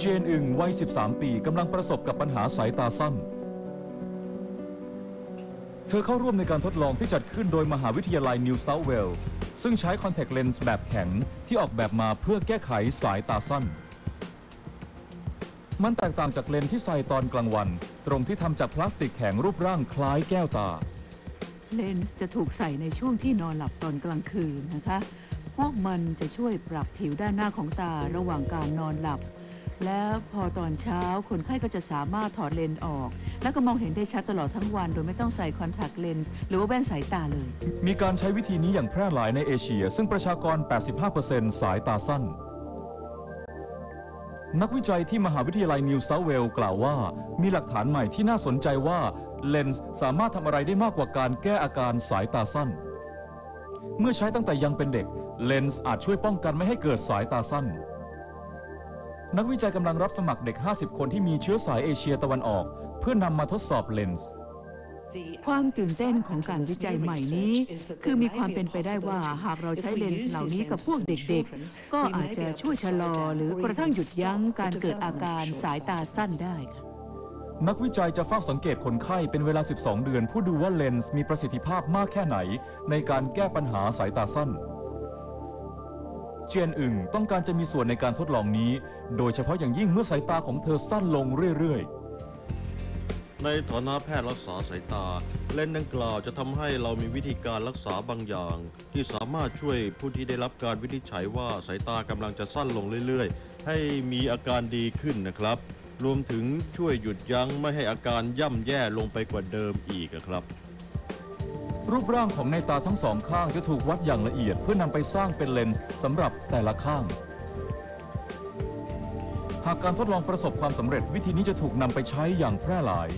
เจนอึงวัย 13 ปีกำลังประสบกับปัญหาสายตาสั้น เธอเข้าร่วมในการทดลองที่จัดขึ้นโดยมหาวิทยาลัยนิวเซาท์เวลส์ซึ่งใช้คอนแทคเลนส์แบบแข็งที่ออกแบบมาเพื่อแก้ไขสายตาสั้น มันแตกต่างจากเลนส์ที่ใส่ตอนกลางวัน ตรงที่ทำจากพลาสติกแข็งรูปร่างคล้ายแก้วตา เลนส์จะถูกใส่ในช่วงที่นอนหลับตอนกลางคืนนะคะ พวกมันจะช่วยปรับผิวด้านหน้าของตาระหว่างการนอนหลับ และพอตอนเช้าคนไข้ก็จะสามารถถอดเลนส์ออก แล้วก็มองเห็นได้ชัดตลอดทั้งวัน โดยไม่ต้องใส่คอนแทคเลนส์หรือว่าแว่นสายตาเลย มีการใช้วิธีนี้อย่างแพร่หลายในเอเชีย ซึ่งประชากร 85%สายตาสั้น นักวิจัยที่มหาวิทยาลัยนิวเซาท์เวลส์กล่าวว่า มีหลักฐานใหม่ที่น่าสนใจว่าเลนส์สามารถทำอะไรได้มากกว่าการแก้อาการสายตาสั้น เมื่อใช้ตั้งแต่ยังเป็นเด็กเลนส์อาจช่วยป้องกันไม่ให้เกิดสายตาสั้น นักวิจัยกำลังรับสมัครเด็ก 50 คนที่มีเชื้อสายเอเชียตะวันออก เพื่อนำมาทดสอบเลนส์ความตื่นเต้นของการวิจัยใหม่นี้ คือมีความเป็นไปได้ว่าหากเราใช้เลนส์เหล่านี้กับพวกเด็กๆ ก็อาจจะช่วยชะลอหรือกระทั่งหยุดยั้งการเกิดอาการสายตาสั้นได้ค่ะนักวิจัยจะเฝ้าสังเกตคนไข้เป็นเวลา 12 เดือนเผู้ดูว่าเลนส์มีประสิทธิภาพมากแค่ไหน ในการแก้ปัญหาสายตาสั้น เจียนอึงต้องการจะมีส่วนในการทดลองนี้ โดยเฉพาะอย่างยิ่งเมื่อสายตาของเธอสั้นลงเรื่อยๆ ในฐานะแพทย์รักษาสายตา เลนส์ดังกล่าวจะทำให้เรามีวิธีการรักษาบางอย่าง ที่สามารถช่วยผู้ที่ได้รับการวินิจฉัยว่าสายตากำลังจะสั้นลงเรื่อยๆ ให้มีอาการดีขึ้นนะครับ รวมถึงช่วยหยุดยั้งไม่ให้อาการย่ำแย่ลงไปกว่าเดิมอีกครับ รูปร่างของในตาทั้งสองข้างจะถูกวัดอย่างละเอียดเพื่อนำไปสร้างเป็นเลนส์สำหรับแต่ละข้าง หากการทดลองประสบความสำเร็จวิธีนี้จะถูกนำไปใช้อย่างแพร่หลาย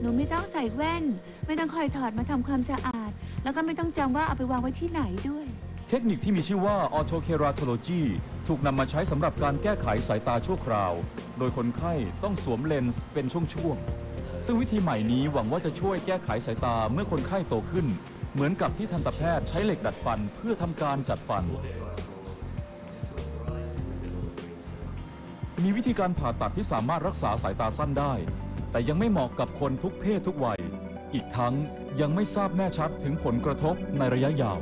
หนูไม่ต้องใส่แว่น ไม่ต้องคอยถอดมาทำความสะอาด แล้วก็ไม่ต้องจำว่าเอาไปวางไว้ที่ไหนด้วย เทคนิคที่มีชื่อว่า autokeratology ถูกนำมาใช้สำหรับการแก้ไขสายตาชั่วคราว โดยคนไข้ต้องสวมเลนส์เป็นช่วงๆ ซึ่งวิธีใหม่นี้หวังว่าจะช่วยแก้ไขสายตาเมื่อคนไข้โตขึ้น เหมือนกับที่ทันตแพทย์ใช้เหล็กดัดฟันเพื่อทำการจัดฟัน มีวิธีการผ่าตัดที่สามารถรักษาสายตาสั้นได้ แต่ยังไม่เหมาะกับคนทุกเพศทุกวัย อีกทั้งยังไม่ทราบแน่ชัดถึงผลกระทบในระยะยาว